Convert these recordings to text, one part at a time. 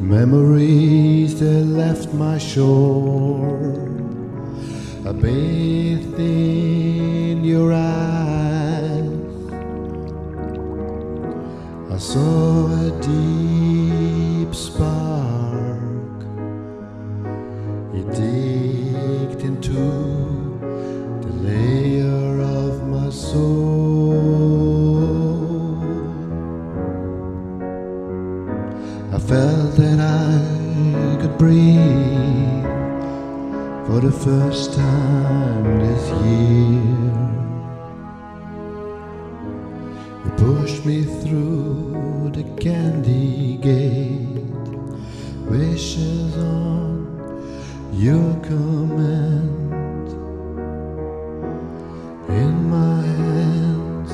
Memories that left my shore. I bathed in your eyes. I saw a deep spark. It digged into for the first time this year. You pushed me through the candy gate, wishes on your command. In my hands,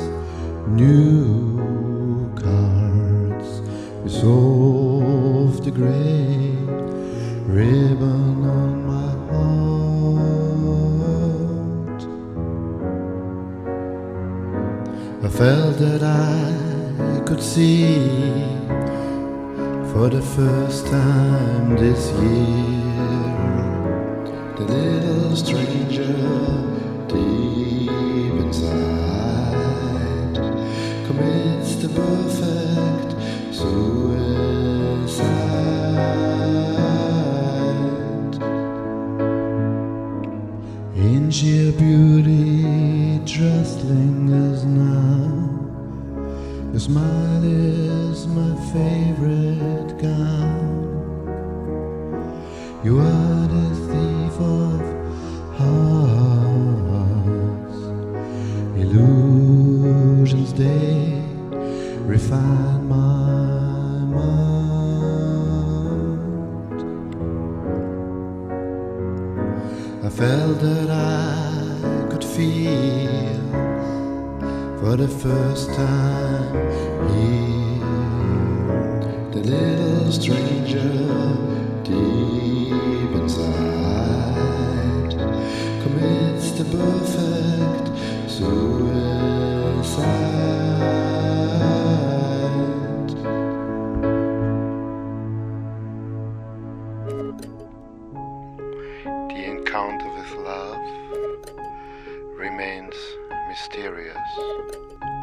new cards, we solved the gray ribbon I felt that I could see for the first time this year the little stranger deep inside commits the perfect suicide. In sheer beauty, just lingers now. Your smile is my favorite gown. You are the thief of hearts. Illusions they refine my mind. I felt that I could feel for the first time here the little stranger deep inside commits the perfect suicide. The encounter with love remains mysterious.